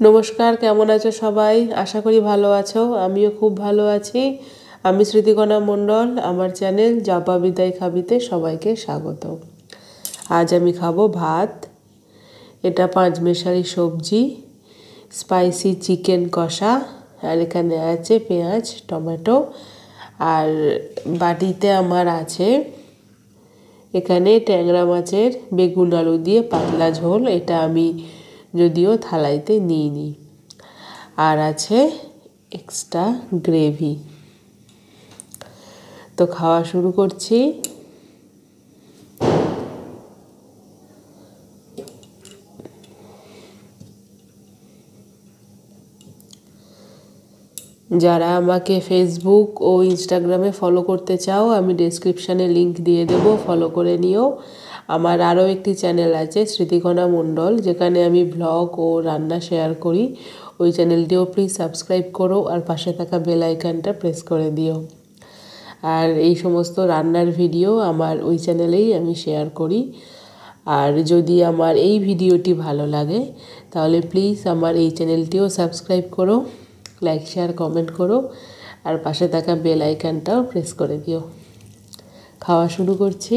নমস্কার, কেমন আছো সবাই? আশা করি ভালো আছো, আমিও খুব ভালো আছি। আমি স্মৃতিকণা মণ্ডল, আমার চ্যানেল জাপা বিদায় খাবিতে সবাইকে স্বাগত। আজ আমি খাব ভাত, এটা পাঁচ মেশারি সবজি, স্পাইসি চিকেন কষা, আর এখানে আছে পেঁয়াজ, টমেটো, আর বাটিতে আমার আছে এখানে ট্যাংরা মাছের বেগুন আলু দিয়ে পাতলা ঝোল, এটা আমি যদিও থালাইতে নিইনি। আর আছে এক্সট্রা গ্রেভি তো খাওয়া শুরু করছি। যারা আমাকে ফেসবুক ও ইনস্টাগ্রামে ফলো করতে চাও, আমি ডেসক্রিপশানে লিংক দিয়ে দেবো ফলো করে নিও। আমার আরও একটি চ্যানেল আছে স্মৃতিকণা মণ্ডল, যেখানে আমি ব্লগ ও রান্না শেয়ার করি। ওই চ্যানেলটিও প্লিজ সাবস্ক্রাইব করো আর পাশে থাকা বেল আইকনটা প্রেস করে দিও। আর এই সমস্ত রান্নার ভিডিও আমার ওই চ্যানেলেই আমি শেয়ার করি। আর যদি আমার এই ভিডিওটি ভালো লাগে, তাহলে প্লিজ আমার এই চ্যানেলটিও সাবস্ক্রাইব করো লাইক শেয়ার কমেন্ট করো, আর পাশে থাকা বেল আইকনটাও প্রেস করে দিও। খাওয়া শুরু করছি।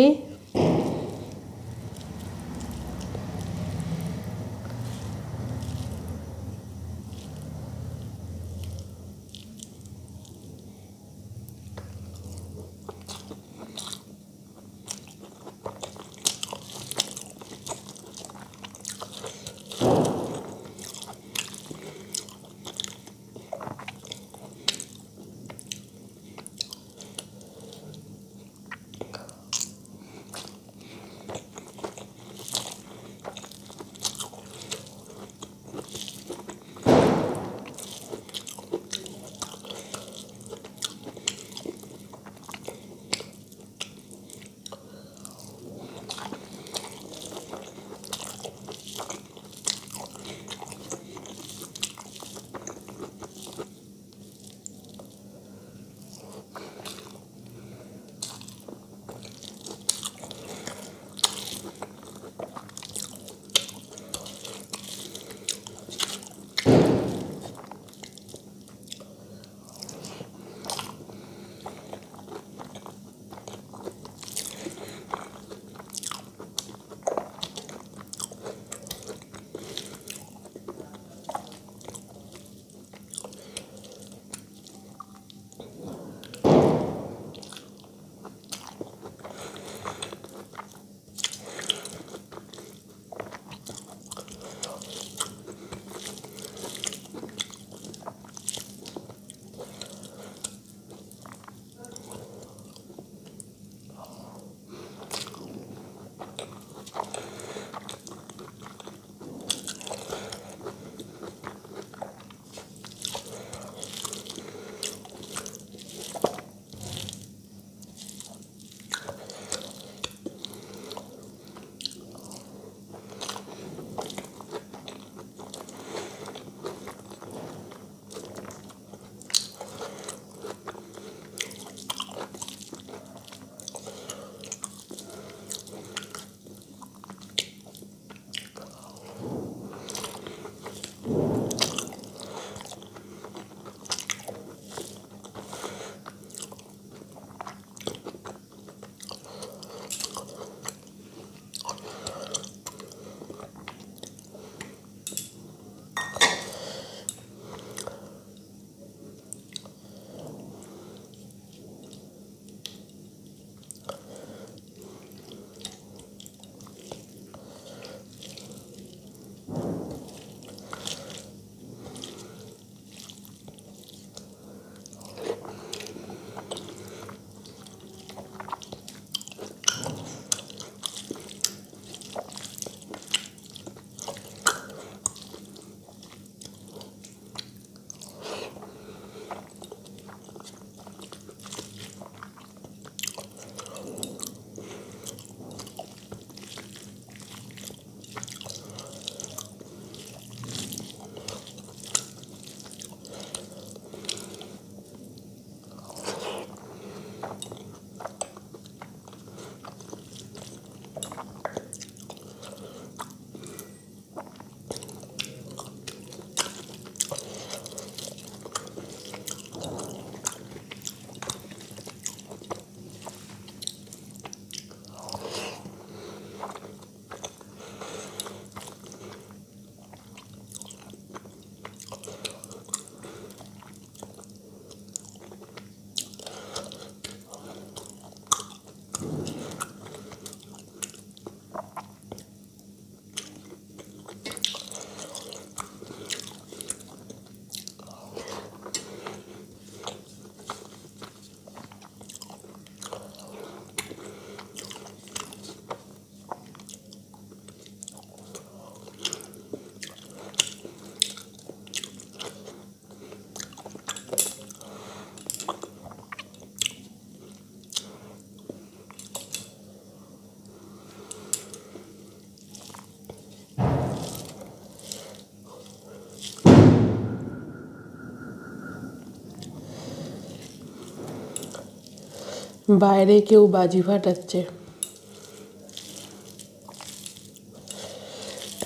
বাইরে কেউ বাজি ফাটাচ্ছে।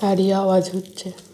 তারই আওয়াজ হচ্ছে।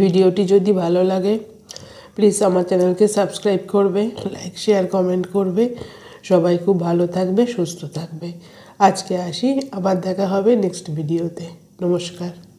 ভিডিওটি যদি ভালো লাগে প্লিজ আমার চ্যানেলকে সাবস্ক্রাইব করবে লাইক শেয়ার কমেন্ট করবে। সবাই খুব ভালো থাকবে, সুস্থ থাকবে। আজকে আসি, আবার দেখা হবে নেক্সট ভিডিওতে নমস্কার।